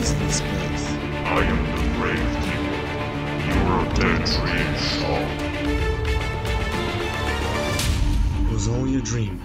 enemies this place. I am the brave hero. You're a dead dream, Shaw. It was all your dream.